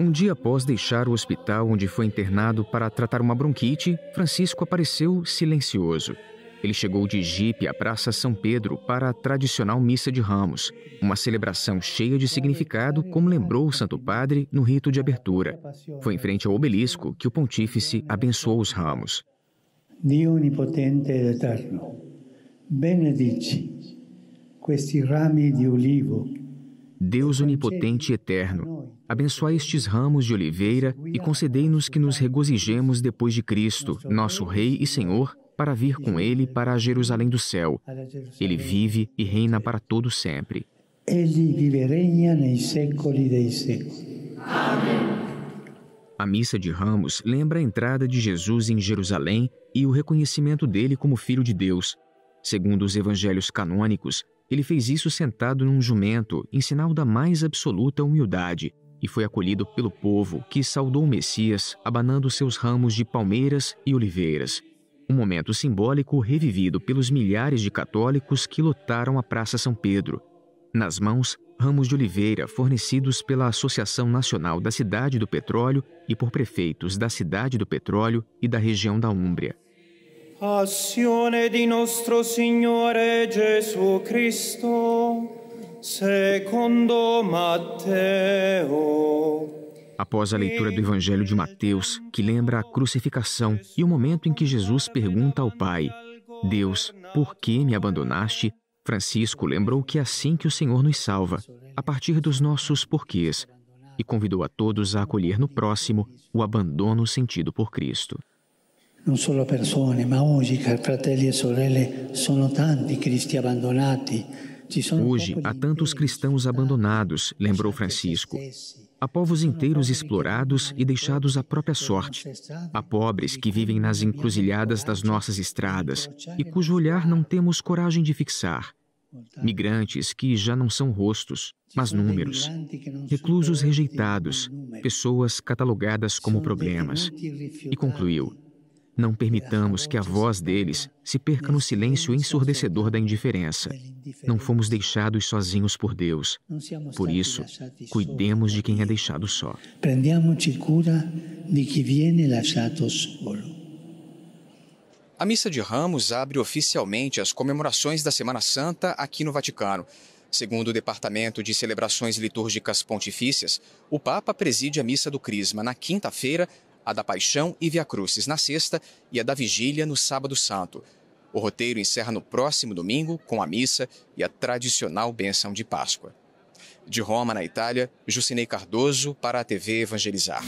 Um dia após deixar o hospital onde foi internado para tratar uma bronquite, Francisco apareceu silencioso. Ele chegou de jipe à Praça São Pedro para a tradicional Missa de Ramos, uma celebração cheia de significado, como lembrou o Santo Padre no rito de abertura. Foi em frente ao obelisco que o pontífice abençoou os ramos. Dio onipotente eterno, benedici questi rami di olivo. Deus onipotente e eterno, abençoai estes ramos de oliveira e concedei-nos que nos regozijemos depois de Cristo, nosso Rei e Senhor, para vir com Ele para a Jerusalém do céu. Ele vive e reina para todo sempre. Egli vive e regna nei secoli dei secoli. A missa de Ramos lembra a entrada de Jesus em Jerusalém e o reconhecimento dele como Filho de Deus. Segundo os evangelhos canônicos, ele fez isso sentado num jumento, em sinal da mais absoluta humildade, e foi acolhido pelo povo, que saudou o Messias, abanando seus ramos de palmeiras e oliveiras. Um momento simbólico revivido pelos milhares de católicos que lotaram a Praça São Pedro. Nas mãos, ramos de oliveira fornecidos pela Associação Nacional da Cidade do Petróleo e por prefeitos da Cidade do Petróleo e da região da Úmbria. Passione di nostro Signore Gesù Cristo, secondo Matteo. Após a leitura do Evangelho de Mateus, que lembra a crucificação e o momento em que Jesus pergunta ao Pai: Deus, por que me abandonaste? Francisco lembrou que é assim que o Senhor nos salva, a partir dos nossos porquês, e convidou a todos a acolher no próximo o abandono sentido por Cristo. Non solo persone, ma oggi, fratelli e sorelle, sono tanti cristi abbandonati. Hoje há tantos cristãos abandonados, lembrou Francisco. Há povos inteiros explorados e deixados à própria sorte. Há pobres que vivem nas encruzilhadas das nossas estradas e cujo olhar não temos coragem de fixar. Migrantes que já não são rostos, mas números. Reclusos rejeitados, pessoas catalogadas como problemas. E concluiu: Não permitamos que a voz deles se perca no silêncio ensurdecedor da indiferença. Não fomos deixados sozinhos por Deus. Por isso, cuidemos de quem é deixado só. Prendiamoci cura di chi viene lasciato solo. A missa de Ramos abre oficialmente as comemorações da Semana Santa aqui no Vaticano. Segundo o Departamento de Celebrações Litúrgicas Pontifícias, o Papa preside a missa do Crisma na quinta-feira, a da Paixão e Via Crucis na sexta e a da Vigília no Sábado Santo. O roteiro encerra no próximo domingo com a missa e a tradicional bênção de Páscoa. De Roma, na Itália, Jucinei Cardoso para a TV Evangelizar.